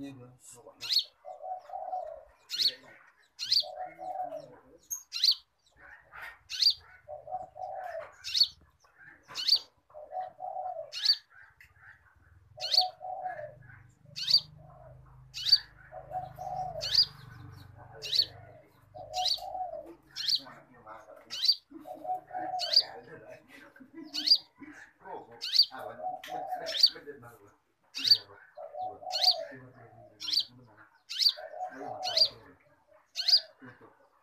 那个是我的。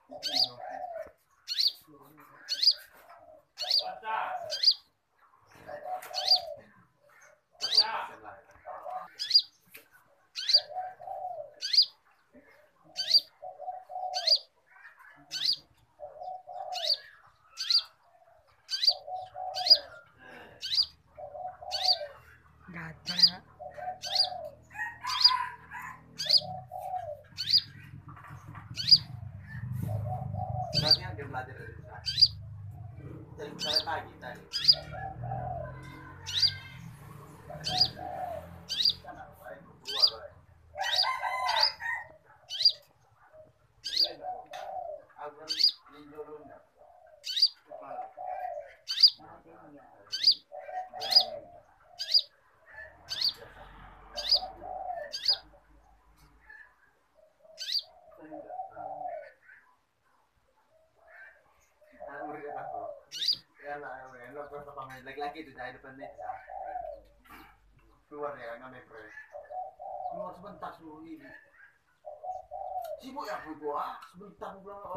Bawa Sabi niya, hindi yung brother rin siya. Tayo tayo, tayo. Sana pagi tadi. Lagi-lagi itu dari depan meja. Keluar ya, nggak mepre. Keluar sebentar suruh ini. Sibuk ya, Bu, gua. Sebentar, gua.